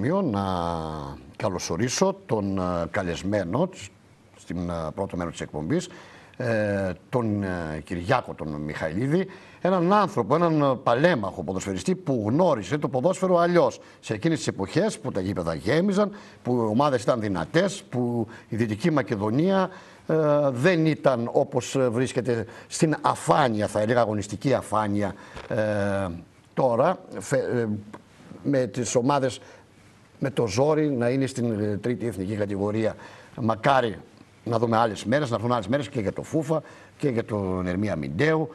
σημείο να καλωσορίσω τον ε, καλεσμένο στην ε, πρώτο μέρος της εκπομπής, ε, τον Κυριάκο τον Μιχαηλίδη, έναν άνθρωπο, έναν παλέμαχο ποδοσφαιριστή που γνώρισε το ποδόσφαιρο αλλιώς. Σε εκείνες τις εποχές που τα γήπεδα γέμιζαν, που οι ομάδες ήταν δυνατές, που η Δυτική Μακεδονία δεν ήταν όπως βρίσκεται στην αφάνεια, θα έλεγα αγωνιστική αφάνεια τώρα, με τις ομάδες με το ζόρι να είναι στην ε, τρίτη εθνική κατηγορία. Μακάρι να δούμε άλλες μέρες, να έρθουν άλλες μέρες και για το Φούφα και για τον Ερμία Μιντέου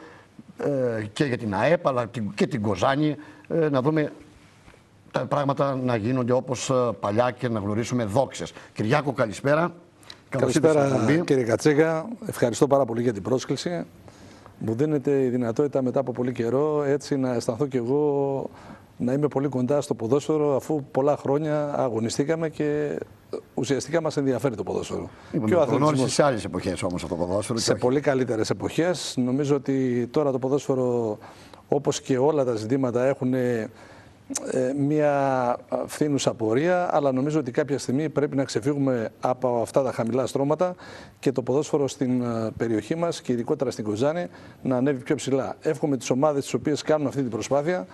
ε, και για την ΑΕΠ αλλά και την Κοζάνη. Ε, να δούμε τα πράγματα να γίνονται όπως παλιά και να γνωρίσουμε δόξες. Κυριάκο, καλησπέρα. Καλησπέρα, κύριε Κατσέγα. Ευχαριστώ πάρα πολύ για την πρόσκληση. Μου δίνεται η δυνατότητα μετά από πολύ καιρό έτσι να αισθανθώ κι εγώ να είμαι πολύ κοντά στο ποδόσφαιρο αφού πολλά χρόνια αγωνιστήκαμε και ουσιαστικά μας ενδιαφέρει το ποδόσφαιρο. Είπαμε, και ο αθλητισμός... σε άλλες εποχές όμως αυτό το ποδόσφαιρο. Σε πολύ καλύτερες εποχές. Νομίζω ότι τώρα το ποδόσφαιρο όπως και όλα τα ζητήματα έχουν ε, μια φθήνουσα πορεία, αλλά νομίζω ότι κάποια στιγμή πρέπει να ξεφύγουμε από αυτά τα χαμηλά στρώματα και το ποδόσφαιρο στην ε, περιοχή μας και ειδικότερα στην Κοζάνη να ανέβει πιο ψηλά. Εύχομαι τις ομάδες τις οποίες κάνουν αυτή την προσπάθεια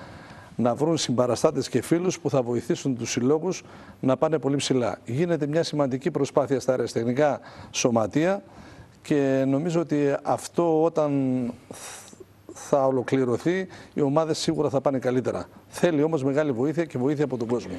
να βρουν συμπαραστάτες και φίλους που θα βοηθήσουν τους συλλόγους να πάνε πολύ ψηλά. Γίνεται μια σημαντική προσπάθεια στα αεραστεχνικά σωματεία και νομίζω ότι αυτό όταν θα ολοκληρωθεί οι ομάδες σίγουρα θα πάνε καλύτερα. Θέλει όμως μεγάλη βοήθεια και βοήθεια από τον κόσμο.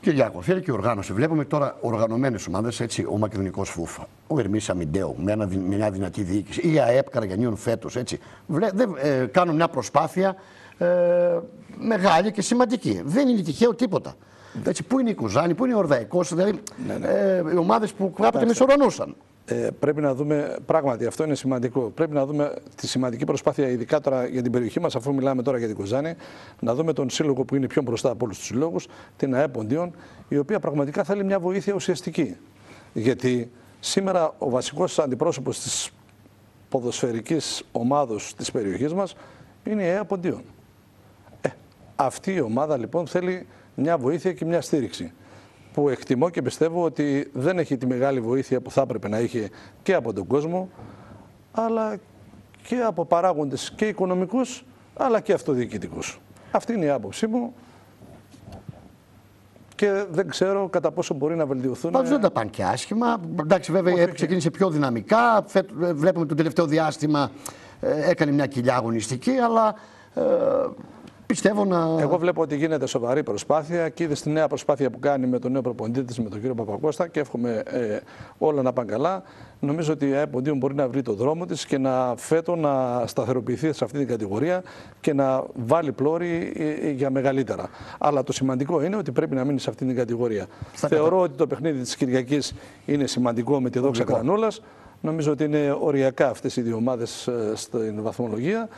Κυριάκο, θέλει και οργάνωση. Βλέπουμε τώρα οργανωμένες ομάδες, έτσι, ο Μακεδονικός Φούφα, ο Ερμή Αμιντέου, με, με μια δυνατή διοίκηση, η ΑΕΠ Καραγιανίων φέτος, έτσι. Βλέ, ε, κάνουν μια προσπάθεια ε, μεγάλη και σημαντική. Δεν είναι τυχαίο τίποτα. Έτσι, πού είναι η Κουζάνη, πού είναι ο Ορδαϊκός, δηλαδή ναι, ναι. Ε, οι ομάδες που κάποτε μισορρονούσαν. Ε, πρέπει να δούμε, πράγματι αυτό είναι σημαντικό. Πρέπει να δούμε τη σημαντική προσπάθεια, ειδικά τώρα για την περιοχή μας, αφού μιλάμε τώρα για την Κουζάνη, να δούμε τον σύλλογο που είναι πιο μπροστά από όλους τους συλλόγους, την ΑΕΠ η οποία πραγματικά θέλει μια βοήθεια ουσιαστική. Γιατί σήμερα ο βασικός αντιπρόσωπος της ποδοσφαιρικής ομάδος της περιοχής μας είναι η ΑΕΠ αυτή η ομάδα λοιπόν θέλει μια βοήθεια και μια στήριξη που εκτιμώ και πιστεύω ότι δεν έχει τη μεγάλη βοήθεια που θα έπρεπε να είχε και από τον κόσμο αλλά και από παράγοντες και οικονομικούς αλλά και αυτοδιοικητικούς. Αυτή είναι η άποψή μου και δεν ξέρω κατά πόσο μπορεί να βελτιωθούν. Πάντως δεν τα πάνε και άσχημα. Εντάξει, βέβαια ξεκίνησε πιο δυναμικά. Βλέπουμε το τελευταίο διάστημα ε, έκανε μια κοιλιά αγωνιστική, αλλά ε, Πιστεύω να. Εγώ βλέπω ότι γίνεται σοβαρή προσπάθεια και είδες στη νέα προσπάθεια που κάνει με τον νέο προπονητή με τον κύριο Παπακώστα και εύχομαι ε, όλα να πάνε καλά. Νομίζω ότι η ΑΕΠ μπορεί να βρει το δρόμο της και να φέτο να σταθεροποιηθεί σε αυτή την κατηγορία και να βάλει πλώρη ε, για μεγαλύτερα. Αλλά το σημαντικό είναι ότι πρέπει να μείνει σε αυτή την κατηγορία. Θεωρώ ότι το παιχνίδι της Κυριακής είναι σημαντικό με τη δόξα Κρανούλα. Νομίζω ότι είναι οριακά αυτές οι δύο ομάδες ε, στην βαθμολογία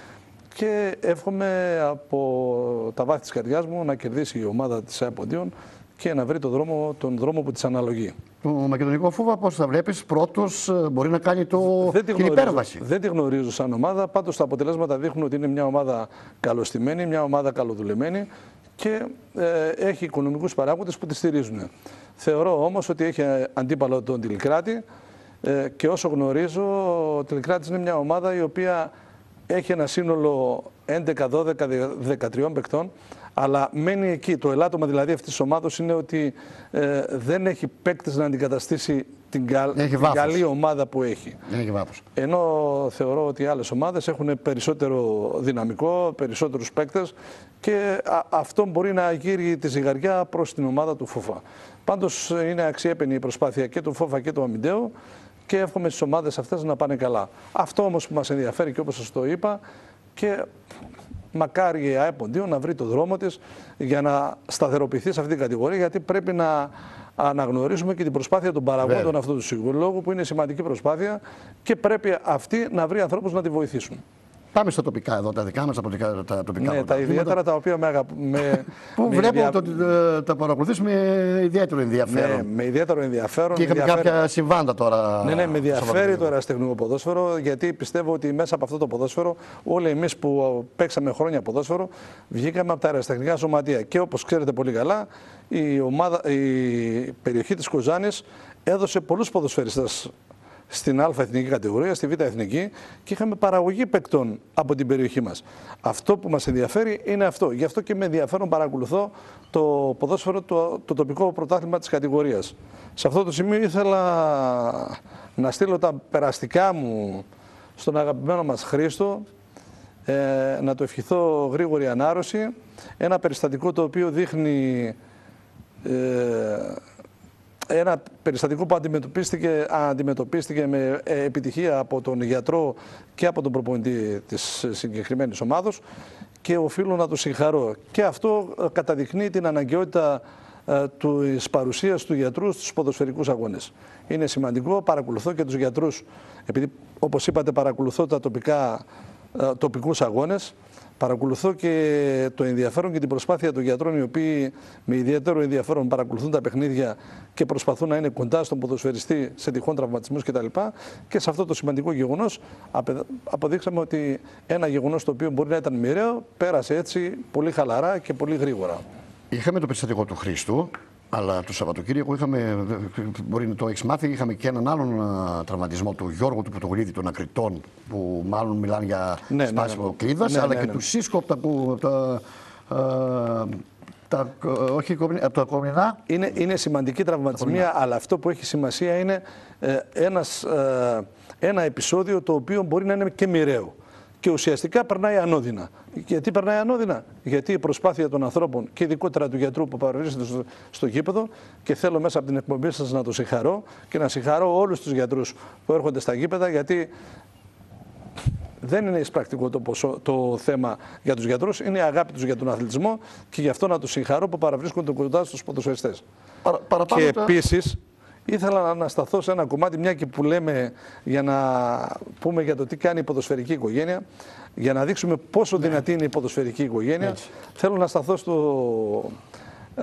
και εύχομαι από τα βάθη της καρδιάς μου να κερδίσει η ομάδα της ΑΕΠΟΝΤΙΟΝ και να βρει το δρόμο, τον δρόμο που της αναλογεί. Το μακεδονικό φούβα, πώς θα βλέπεις, πρώτος ε, μπορεί να κάνει το... δεν την υπέρβαση. Δεν τη γνωρίζω σαν ομάδα, πάντως τα αποτελέσματα δείχνουν ότι είναι μια ομάδα καλοστημένη, μια ομάδα καλοδουλεμένη και ε, έχει οικονομικούς παράγοντες που τη στηρίζουν. Θεωρώ όμως ότι έχει αντίπαλο τον Τηλικράτη ε, και όσο γνωρίζω ο Τηλικράτης είναι μια ομάδα η οποία έχει ένα σύνολο 11, 12, 13 παικτών, αλλά μένει εκεί. Το ελάττωμα δηλαδή αυτής της ομάδα είναι ότι ε, δεν έχει παίκτες να αντικαταστήσει την, καλή ομάδα που έχει. έχει Ενώ θεωρώ ότι οι άλλες ομάδες έχουν περισσότερο δυναμικό, περισσότερους παίκτες και αυτό μπορεί να γύρει τη ζυγαριά προς την ομάδα του ΦΟΦΑ. Πάντως είναι αξιέπαινη η προσπάθεια και του ΦΟΦΑ και του Αμιντέου και εύχομαι στις ομάδες αυτές να πάνε καλά. Αυτό όμως που μας ενδιαφέρει και όπως σας το είπα, και μακάρι η ΑΕΠ να βρει το δρόμο της για να σταθεροποιηθεί σε αυτή την κατηγορία, γιατί πρέπει να αναγνωρίσουμε και την προσπάθεια των παραγόντων αυτού του λόγου, που είναι σημαντική προσπάθεια και πρέπει αυτή να βρει ανθρώπους να τη βοηθήσουν. Πάμε στα τοπικά εδώ, τα δικά μας τα τοπικά, τα τοπικά Ναι, τα πρωταθλήματα, ιδιαίτερα τα οποία με, αγαπ- με, Που με βλέπω δια- ότι ε, τα παρακολουθείς με ιδιαίτερο ενδιαφέρον. ναι, με ιδιαίτερο ενδιαφέρον. και είχαμε ενδιαφέρει- κάποια συμβάντα τώρα. Ναι, ναι, με στο ενδιαφέρει Σαββατοκύριακο. το εραστεχνικό ποδόσφαιρο, γιατί πιστεύω ότι μέσα από αυτό το ποδόσφαιρο, όλοι εμείς που παίξαμε χρόνια ποδόσφαιρο, βγήκαμε από τα εραστεχνικά σωματεία. Και όπως ξέρετε πολύ καλά, η, ομάδα, η περιοχή της Κοζάνης έδωσε πολλούς ποδοσφαιριστές στην Α εθνική κατηγορία, στη Β εθνική και είχαμε παραγωγή παικτών από την περιοχή μας. Αυτό που μας ενδιαφέρει είναι αυτό. Γι' αυτό και με ενδιαφέρον παρακολουθώ το ποδόσφαιρο, το, το τοπικό πρωτάθλημα της κατηγορίας. Σε αυτό το σημείο ήθελα να στείλω τα περαστικά μου στον αγαπημένο μας Χρήστο, ε, να το ευχηθώ γρήγορη ανάρρωση. Ένα περιστατικό το οποίο δείχνει ε, ένα περιστατικό που αντιμετωπίστηκε, αντιμετωπίστηκε με ε, επιτυχία από τον γιατρό και από τον προπονητή της συγκεκριμένης ομάδος και οφείλω να το συγχαρώ. Και αυτό ε, καταδεικνύει την αναγκαιότητα ε, της παρουσίας του γιατρού στους ποδοσφαιρικούς αγώνες. Είναι σημαντικό, παρακολουθώ και τους γιατρούς, επειδή όπως είπατε παρακολουθώ τα τοπικά, ε, τοπικούς αγώνες, Παρακολουθώ και το ενδιαφέρον και την προσπάθεια των γιατρών οι οποίοι με ιδιαίτερο ενδιαφέρον παρακολουθούν τα παιχνίδια και προσπαθούν να είναι κοντά στον ποδοσφαιριστή σε τυχόν τραυματισμούς κτλ. Και σε αυτό το σημαντικό γεγονός απε- αποδείξαμε ότι ένα γεγονός το οποίο μπορεί να ήταν μοιραίο πέρασε έτσι πολύ χαλαρά και πολύ γρήγορα. Είχαμε το περιστατικό του Χρήστου, αλλά το Σαββατοκύριακο είχαμε, μπορεί να το έχεις μάθει, είχαμε και έναν άλλον α, τραυματισμό του Γιώργου του Πρωτογουλίδη των Ακριτών, που μάλλον μιλάνε για Ναι, ναι, σπάσιμο ναι. κλίδας, Ναι, αλλά ναι, και ναι. τους Σίσκο από τα, που- από τα, α, τα, όχι, κομμι- από τα κομμινά. Είναι, είναι σημαντική τραυματισμία, αλλά αυτό που έχει σημασία είναι ε, ένας, ε, ένα επεισόδιο το οποίο μπορεί να είναι και μοιραίο. Και ουσιαστικά περνάει ανώδυνα. Γιατί περνάει ανώδυνα, Γιατί η προσπάθεια των ανθρώπων και ειδικότερα του γιατρού που παρορίζεται στο, στο γήπεδο και θέλω μέσα από την εκπομπή σας να το συγχαρώ και να συγχαρώ όλους τους γιατρούς που έρχονται στα γήπεδα γιατί δεν είναι εισπρακτικό το, ποσό, το θέμα για τους γιατρούς, είναι η αγάπη τους για τον αθλητισμό και γι' αυτό να τους συγχαρώ που παραβρίσκονται κοντά στους ποδοσφαιριστές. Παρα, παραπάνω Και τα- επίσης ήθελα να ανασταθώ σε ένα κομμάτι, μια και που λέμε για να πούμε για το τι κάνει η ποδοσφαιρική οικογένεια, για να δείξουμε πόσο δυνατή είναι η ποδοσφαιρική οικογένεια, Έτσι. θέλω να σταθώ στο, ε,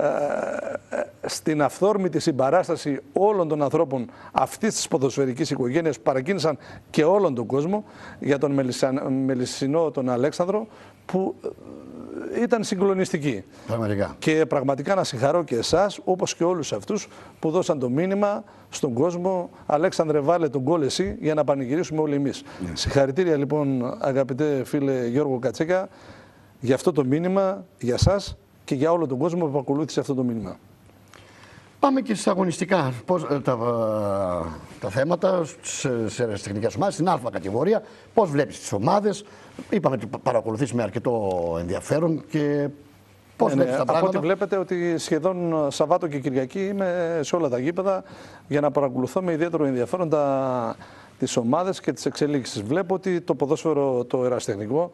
ε, στην αυθόρμητη συμπαράσταση όλων των ανθρώπων αυτής της ποδοσφαιρικής οικογένειας που παρακίνησαν και όλον τον κόσμο για τον Μελισσαν- Μελισσινό τον Αλέξανδρο που ε, ήταν συγκλονιστική. Πραγματικά. Και πραγματικά να συγχαρώ και εσάς, όπως και όλους αυτούς που δώσαν το μήνυμα στον κόσμο «Αλέξανδρε βάλε τον κόλ εσύ για να πανηγυρίσουμε όλοι εμείς». Συγχαρητήρια λοιπόν αγαπητέ φίλε Γιώργο Κατσέκα για αυτό το μήνυμα, για σας και για όλο τον κόσμο που ακολούθησε αυτό το μήνυμα. Πάμε και στα αγωνιστικά. Πώς, ε, τα, ε, τα θέματα σε, σε τεχνικές ομάδες, στην Α κατηγορία. Πώς βλέπεις τις ομάδες. Είπαμε ότι παρακολουθείς με αρκετό ενδιαφέρον και πώς Ναι, βλέπεις ναι, τα από πράγματα. ό,τι βλέπετε ότι σχεδόν Σαββάτο και Κυριακή είμαι σε όλα τα γήπεδα για να παρακολουθώ με ιδιαίτερο ενδιαφέρον τα, τις ομάδες και τις εξελίξεις. Βλέπω ότι το ποδόσφαιρο το εραστεχνικό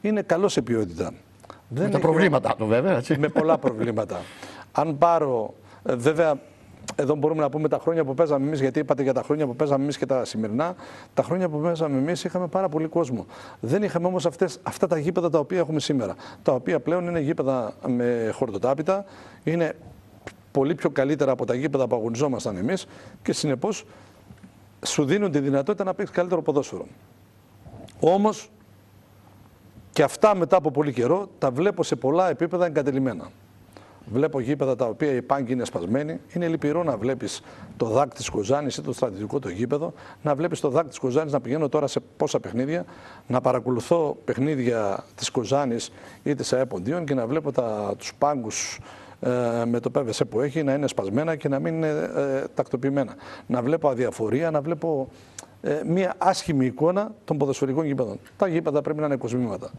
είναι καλό σε ποιότητα. Δεν Με τα έχει- προβλήματά του βέβαια. Έτσι. με πολλά προβλήματα. Αν πάρω, ε, βέβαια, εδώ μπορούμε να πούμε τα χρόνια που παίζαμε εμείς, γιατί είπατε για τα χρόνια που παίζαμε εμείς και τα σημερινά. Τα χρόνια που παίζαμε εμείς είχαμε πάρα πολύ κόσμο. Δεν είχαμε όμως αυτά τα γήπεδα τα οποία έχουμε σήμερα. Τα οποία πλέον είναι γήπεδα με χορτοτάπητα, είναι πολύ πιο καλύτερα από τα γήπεδα που αγωνιζόμασταν εμείς και συνεπώς σου δίνουν τη δυνατότητα να παίξεις καλύτερο ποδόσφαιρο. Όμως και αυτά μετά από πολύ καιρό τα βλέπω σε πολλά επίπεδα εγκατελειμμένα. Βλέπω γήπεδα τα οποία οι πάγκοι είναι σπασμένοι. Είναι λυπηρό να βλέπεις το δάκ της Κοζάνης ή το στρατιωτικό το γήπεδο. Να βλέπεις το δάκ της Κοζάνης να πηγαίνω τώρα σε πόσα παιχνίδια, να παρακολουθώ παιχνίδια της Κοζάνης ή της ΑΕΠΟΝΤΙΟΝ και να βλέπω τους πάγκους ε, με το PVC που έχει να είναι σπασμένα και να μην είναι ε, τακτοποιημένα. Να βλέπω αδιαφορία, να βλέπω ε, μια άσχημη εικόνα των ποδοσφαιρικών γήπεδων. Τα γήπεδα πρέπει να είναι κοσμήματα.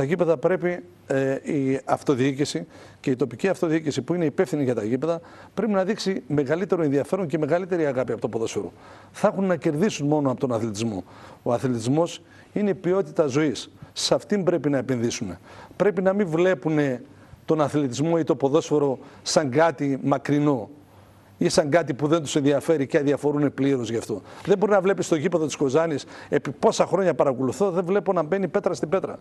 Τα γήπεδα πρέπει ε, η αυτοδιοίκηση και η τοπική αυτοδιοίκηση που είναι υπεύθυνη για τα γήπεδα πρέπει να δείξει μεγαλύτερο ενδιαφέρον και μεγαλύτερη αγάπη από το ποδόσφαιρο. Θα έχουν να κερδίσουν μόνο από τον αθλητισμό. Ο αθλητισμός είναι η ποιότητα ζωής. Σε αυτήν πρέπει να επενδύσουν. Πρέπει να μην βλέπουν τον αθλητισμό ή το ποδόσφαιρο σαν κάτι μακρινό. ή σαν κάτι που δεν τους ενδιαφέρει και αδιαφορούν πλήρως γι' αυτό. Δεν μπορεί να βλέπεις το γήπεδο της Κοζάνης, επί πόσα χρόνια παρακολουθώ, δεν βλέπω να μπαίνει πέτρα στην πέτρα.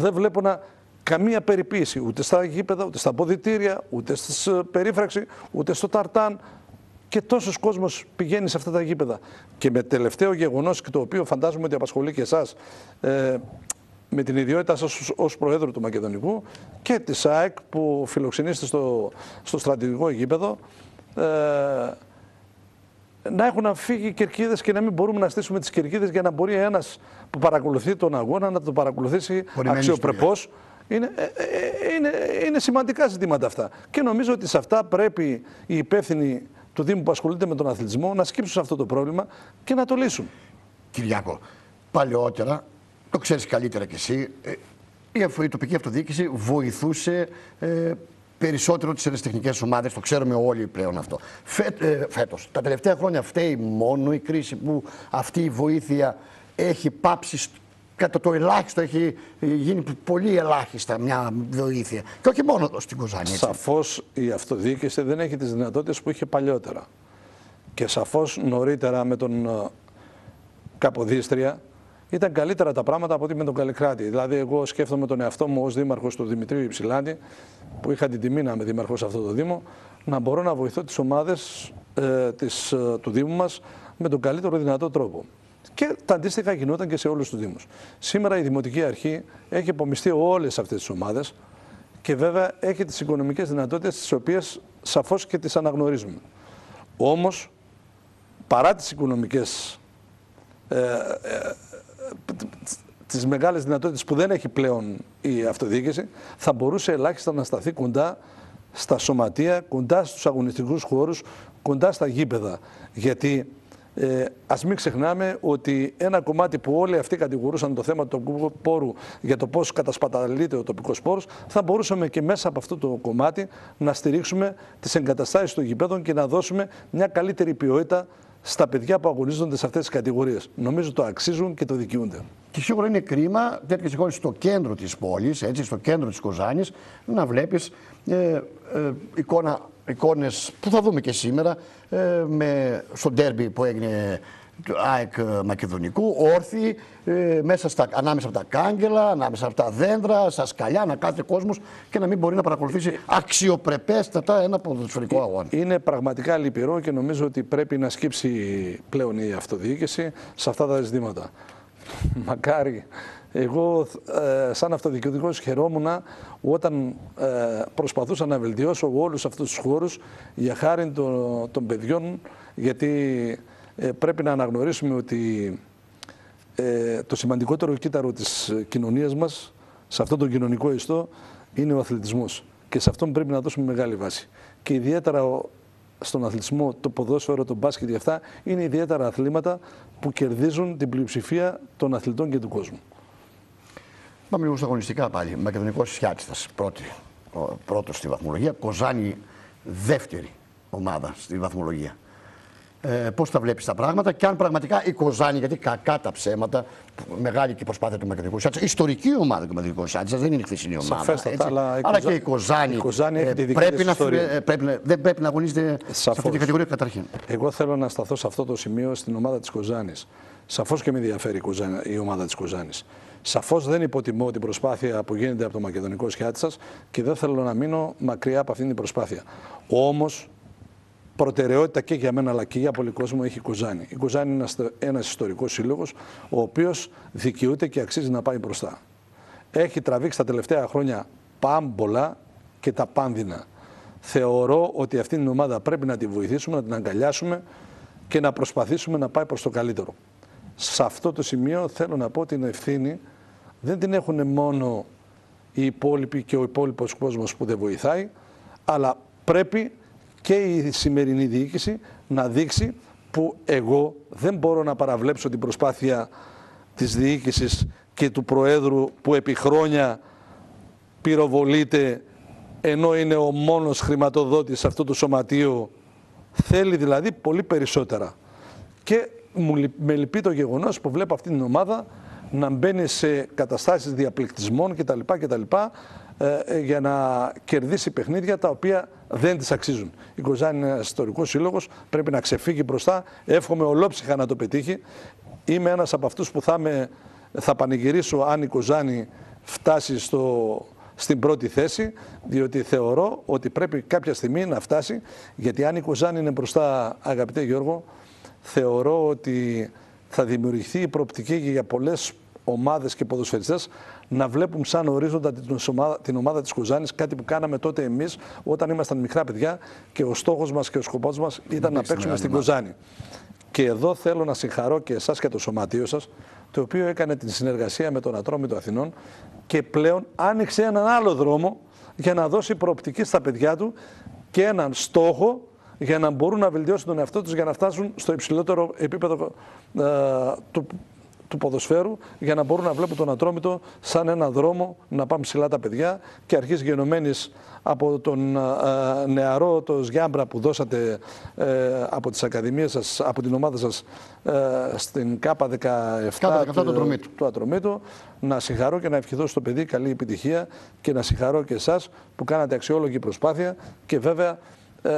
Δεν βλέπω να. Καμία περιποίηση ούτε στα γήπεδα, ούτε στα ποδητήρια, ούτε στη περίφραξη, ούτε στο ταρτάν. Και τόσος κόσμος πηγαίνει σε αυτά τα γήπεδα. Και με τελευταίο γεγονός και το οποίο φαντάζομαι ότι απασχολεί και εσάς, ε, με την ιδιότητα σας ως Προέδρου του Μακεδονικού και της ΑΕΚ που φιλοξενήσετε στο, στο στρατηγικό γήπεδο ε, να έχουν φύγει οι κερκίδες και να μην μπορούμε να στήσουμε τις κερκίδες για να μπορεί ένας που παρακολουθεί τον αγώνα να το παρακολουθήσει αξιοπρεπώς. Είναι, ε, ε, είναι, είναι σημαντικά ζητήματα αυτά. Και νομίζω ότι σε αυτά πρέπει οι υπεύθυνοι του Δήμου που ασχολείται με τον αθλητισμό να σκύψουν σε αυτό το πρόβλημα και να το λύσουν. Κυριάκο, παλαιότερα το ξέρεις καλύτερα κι εσύ, ε, η τοπική αυτοδιοίκηση βοηθούσε ε, περισσότερο τις ερασιτεχνικές ομάδες, το ξέρουμε όλοι πλέον αυτό. Φέ, ε, φέτος, τα τελευταία χρόνια φταίει μόνο η κρίση που αυτή η βοήθεια έχει πάψει κατά το ελάχιστο έχει γίνει πολύ ελάχιστα μια βοήθεια. Και όχι μόνο εδώ στην Κοζάνη. Σαφώς η αυτοδιοίκηση δεν έχει τις δυνατότητες που είχε παλιότερα. Και σαφώς νωρίτερα με τον ε, Καποδίστρια ήταν καλύτερα τα πράγματα από ότι με τον Καλλικράτη. Δηλαδή, εγώ σκέφτομαι τον εαυτό μου ως δήμαρχος του Δημητρίου Υψηλάντη, που είχα την τιμή να είμαι δήμαρχος σε αυτό το Δήμο, να μπορώ να βοηθώ τις ομάδες ε, ε, του Δήμου μας με τον καλύτερο δυνατό τρόπο. Και τα αντίστοιχα γινόταν και σε όλους τους Δήμους. Σήμερα η Δημοτική Αρχή έχει απομειστεί όλες αυτές τις ομάδες και βέβαια έχει τις οικονομικές δυνατότητες, τις οποίες σαφώς και τις αναγνωρίζουμε. Όμως, παρά τις οικονομικές ε, ε, τις μεγάλες δυνατότητες που δεν έχει πλέον η αυτοδιοίκηση, θα μπορούσε ελάχιστα να σταθεί κοντά στα σωματεία, κοντά στους αγωνιστικούς χώρους, κοντά στα γήπεδα. Γιατί ε, ας μην ξεχνάμε ότι ένα κομμάτι που όλοι αυτοί κατηγορούσαν το θέμα του τοπικού πόρου για το πώς κατασπαταλείται ο τοπικός πόρος, θα μπορούσαμε και μέσα από αυτό το κομμάτι να στηρίξουμε τις εγκαταστάσεις των γηπέδων και να δώσουμε μια καλύτερη ποιότητα στα παιδιά που αγωνίζονται σε αυτές τις κατηγορίες. Νομίζω το αξίζουν και το δικαιούνται. Και σίγουρα είναι κρίμα τέτοιες χώρε στο κέντρο της πόλης, στο κέντρο της Κοζάνης, να βλέπεις ε, ε, εικόνα, εικόνες που θα δούμε και σήμερα ε, με, στο ντέρμπι που έγινε του ΑΕΚ Μακεδονικού, όρθιοι, ε, μέσα στα, ανάμεσα από τα κάγκελα, ανάμεσα από τα δέντρα, στα σκαλιά, να κάθεται κόσμος και να μην μπορεί να παρακολουθήσει αξιοπρεπέστατα ένα ποδοσφαιρικό ε, αγώνα. Είναι πραγματικά λυπηρό και νομίζω ότι πρέπει να σκύψει πλέον η αυτοδιοίκηση σε αυτά τα ζητήματα. Μακάρι. Εγώ ε, σαν αυτοδιοικητικός χαιρόμουν όταν ε, προσπαθούσα να βελτιώσω όλους αυτούς τους χώρους για χάρη των, των παιδιών γιατί ε, πρέπει να αναγνωρίσουμε ότι ε, το σημαντικότερο κύτταρο της κοινωνίας μας, σε αυτόν τον κοινωνικό ιστό, είναι ο αθλητισμός. Και σε αυτόν πρέπει να δώσουμε μεγάλη βάση. Και ιδιαίτερα στον αθλητισμό, το ποδόσφαιρο, το μπάσκετ και αυτά, είναι ιδιαίτερα αθλήματα που κερδίζουν την πλειοψηφία των αθλητών και του κόσμου. Πάμε λίγο στα αγωνιστικά πάλι. Μακεδονικός Σιάτιστας, πρώτος στη βαθμολογία. Κοζάνη, δεύτερη ομάδα στη βαθμολογία ε, πώς τα βλέπεις τα πράγματα και αν πραγματικά η Κοζάνη, γιατί κακά τα ψέματα, μεγάλη και προσπάθεια του Μακεδονικού Σάτσα, ιστορική ομάδα του Μακεδονικού Σάτσα, δεν είναι η χθεσινή ομάδα. Σαφέστατα, αλλά, αλλά και η Κοζάνη, η Κοζάνη ε, πρέπει, να, ε, πρέπει, δεν πρέπει να αγωνίζεται σε αυτή την κατηγορία καταρχήν. Εγώ θέλω να σταθώ σε αυτό το σημείο στην ομάδα της Κοζάνης. Σαφώς και με ενδιαφέρει η, Κοζάνη, η ομάδα της Κοζάνης. Σαφώς δεν υποτιμώ την προσπάθεια που γίνεται από το Μακεδονικό Σιάτσα και δεν θέλω να μείνω μακριά από αυτήν την προσπάθεια. Όμως προτεραιότητα και για μένα αλλά και για πολύ κόσμο έχει η Κοζάνη. Η Κοζάνη είναι ένας ιστορικός σύλλογος ο οποίος δικαιούται και αξίζει να πάει μπροστά. Έχει τραβήξει τα τελευταία χρόνια πάμπολα και τα πάνδυνα. Θεωρώ ότι αυτή την ομάδα πρέπει να τη βοηθήσουμε, να την αγκαλιάσουμε και να προσπαθήσουμε να πάει προς το καλύτερο. Σε αυτό το σημείο θέλω να πω την ευθύνη δεν την έχουν μόνο οι υπόλοιποι και ο υπόλοιπος κόσμος που δεν βοηθάει, αλλά πρέπει και η σημερινή διοίκηση να δείξει που εγώ δεν μπορώ να παραβλέψω την προσπάθεια της διοίκησης και του Προέδρου που επί χρόνια πυροβολείται ενώ είναι ο μόνος χρηματοδότης αυτού του σωματείου θέλει δηλαδή πολύ περισσότερα και με λυπεί το γεγονός που βλέπω αυτή την ομάδα να μπαίνει σε καταστάσεις διαπληκτισμών κτλ. κτλ ε, για να κερδίσει παιχνίδια τα οποία δεν τη αξίζουν. Η Κοζάνη είναι ένας ιστορικός σύλλογος, πρέπει να ξεφύγει μπροστά. Εύχομαι ολόψυχα να το πετύχει. Είμαι ένας από αυτούς που θα, με, θα πανηγυρίσω αν η Κοζάνη φτάσει στο, στην πρώτη θέση, διότι θεωρώ ότι πρέπει κάποια στιγμή να φτάσει, γιατί αν η Κοζάνη είναι μπροστά, αγαπητέ Γιώργο, θεωρώ ότι θα δημιουργηθεί η προοπτική για πολλές ομάδες και ποδοσφαιριστές να βλέπουν σαν ορίζοντα την ομάδα, την ομάδα της Κουζάνης, κάτι που κάναμε τότε εμείς όταν ήμασταν μικρά παιδιά και ο στόχος μας και ο σκοπός μας ήταν να παίξουμε στην Κουζάνη. Και εδώ θέλω να συγχαρώ και εσάς και το σωματείο σας, το οποίο έκανε την συνεργασία με τον Ατρόμητο Αθηνών και πλέον άνοιξε έναν άλλο δρόμο για να δώσει προοπτική στα παιδιά του και έναν στόχο για να μπορούν να βελτιώσουν τον εαυτό τους για να φτάσουν στο υψηλότερο επίπεδο ε, του, του ποδοσφαίρου για να μπορούν να βλέπουν τον Ατρόμητο σαν ένα δρόμο να πάμε ψηλά τα παιδιά και αρχής γενομένης από τον ε, νεαρό το Σγιάμπρα που δώσατε ε, από τις ακαδημίες σας, από την ομάδα σας ε, στην ΚΑΠΑ 17 του, του Ατρομήτου. Να συγχαρώ και να ευχηθώ στο παιδί καλή επιτυχία και να συγχαρώ και εσάς που κάνατε αξιόλογη προσπάθεια και βέβαια ε,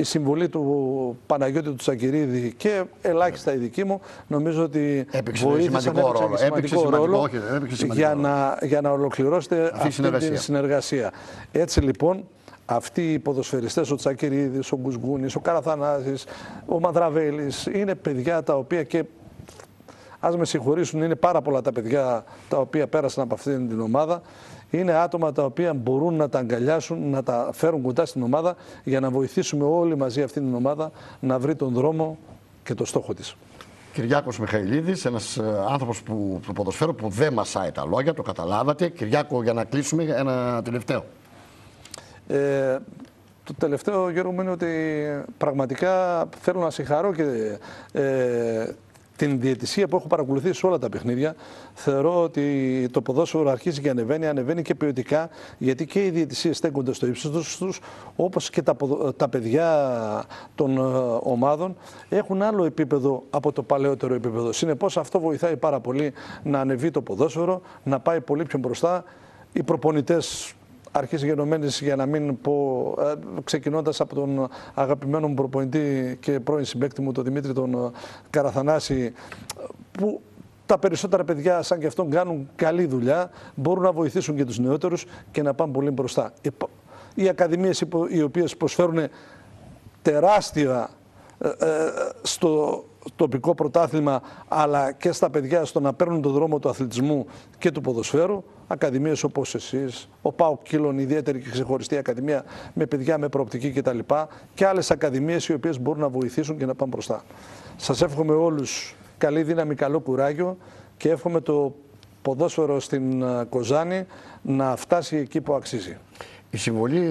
η συμβολή του Παναγιώτη του Τσακυρίδη και ελάχιστα η δική μου νομίζω ότι έπαιξε σημαντικό ρόλο, σημαντικό ρόλο για, να, για να ολοκληρώσετε αυτή, αυτή τη συνεργασία. Έτσι λοιπόν αυτοί οι ποδοσφαιριστές, ο Τσακυρίδης, ο Γκουσγούνης, ο Καραθανάζης, ο Μαδραβέλης, είναι παιδιά τα οποία και ας με συγχωρήσουν, είναι πάρα πολλά τα παιδιά τα οποία πέρασαν από αυτήν την ομάδα είναι άτομα τα οποία μπορούν να τα αγκαλιάσουν, να τα φέρουν κοντά στην ομάδα για να βοηθήσουμε όλοι μαζί αυτή την ομάδα να βρει τον δρόμο και το στόχο της. Κυριάκος Μιχαηλίδης, ένας ε, άνθρωπος που, του ποδοσφαίρου που δεν μασάει τα λόγια, το καταλάβατε. Κυριάκο, για να κλείσουμε, ένα τελευταίο. Ε, το τελευταίο, Γιώργο, είναι ότι πραγματικά θέλω να συγχαρώ και ε, την διαιτησία που έχω παρακολουθήσει σε όλα τα παιχνίδια, θεωρώ ότι το ποδόσφαιρο αρχίζει και ανεβαίνει, ανεβαίνει και ποιοτικά, γιατί και οι διαιτησίες στέκονται στο ύψος τους, όπως και τα, τα παιδιά των ε, ομάδων έχουν άλλο επίπεδο από το παλαιότερο επίπεδο. Συνεπώς, αυτό βοηθάει πάρα πολύ να ανεβεί το ποδόσφαιρο, να πάει πολύ πιο μπροστά. Οι προπονητές αρχής γενομένης για να μην πω, ε, ξεκινώντας από τον αγαπημένο μου προπονητή και πρώην συμπέκτη μου, τον Δημήτρη τον ε, Καραθανάση, που τα περισσότερα παιδιά σαν και αυτόν κάνουν καλή δουλειά, μπορούν να βοηθήσουν και τους νεότερους και να πάνε πολύ μπροστά. Οι ακαδημίες οι οποίες προσφέρουν τεράστια ε, στο τοπικό πρωτάθλημα αλλά και στα παιδιά στο να παίρνουν τον δρόμο του αθλητισμού και του ποδοσφαίρου ακαδημίες όπως εσείς, ο ΠΑΟΚ Κίλων, ιδιαίτερη και ξεχωριστή ακαδημία με παιδιά με προοπτική κτλ. Και άλλες ακαδημίες οι οποίες μπορούν να βοηθήσουν και να πάνε μπροστά. Σας εύχομαι όλους καλή δύναμη, καλό κουράγιο και εύχομαι το ποδόσφαιρο στην ε, Κοζάνη να φτάσει εκεί που αξίζει. Η συμβολή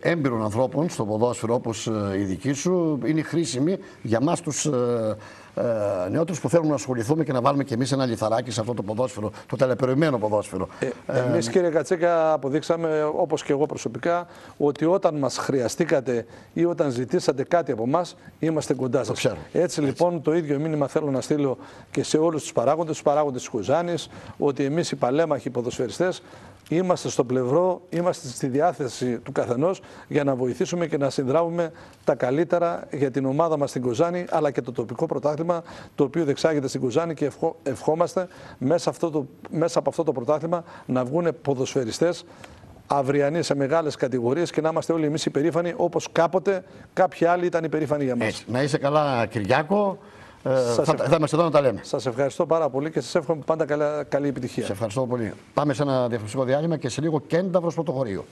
έμπειρων ανθρώπων στο ποδόσφαιρο όπως ε, η δική σου είναι χρήσιμη για μας τους ε, ε, νεότερους που θέλουν να ασχοληθούμε και να βάλουμε και εμείς ένα λιθαράκι σε αυτό το ποδόσφαιρο, το τελεπεραιωμένο ποδόσφαιρο. Ε, εμείς, κύριε Κατσέκα, αποδείξαμε, όπως και εγώ προσωπικά, ότι όταν μας χρειαστήκατε ή όταν ζητήσατε κάτι από εμά, είμαστε κοντά σας. Έτσι, Έτσι λοιπόν, το ίδιο μήνυμα θέλω να στείλω και σε όλους τους παράγοντες, τους παράγοντες της Κουζάνης, ότι εμείς οι παλέμαχοι ποδοσφαιριστές είμαστε στο πλευρό, είμαστε στη διάθεση του καθενός για να βοηθήσουμε και να συνδράμουμε τα καλύτερα για την ομάδα μας στην Κοζάνη, αλλά και το τοπικό πρωτάθλημα, το οποίο δεξάγεται στην Κοζάνη και ευχόμαστε μέσα, αυτό το, μέσα από αυτό το πρωτάθλημα να βγουν ποδοσφαιριστές αυριανοί σε μεγάλες κατηγορίες και να είμαστε όλοι εμείς υπερήφανοι όπως κάποτε κάποιοι άλλοι ήταν υπερήφανοι για μας. Να είσαι καλά, Κυριάκο. Ε, θα, θα είμαστε εδώ να τα λέμε. Σας ευχαριστώ πάρα πολύ και σας εύχομαι πάντα καλή επιτυχία. Σε ευχαριστώ πολύ. Πάμε σε ένα διαφορετικό διάλειμμα και σε λίγο κένταυρο πρωτοχωρίου.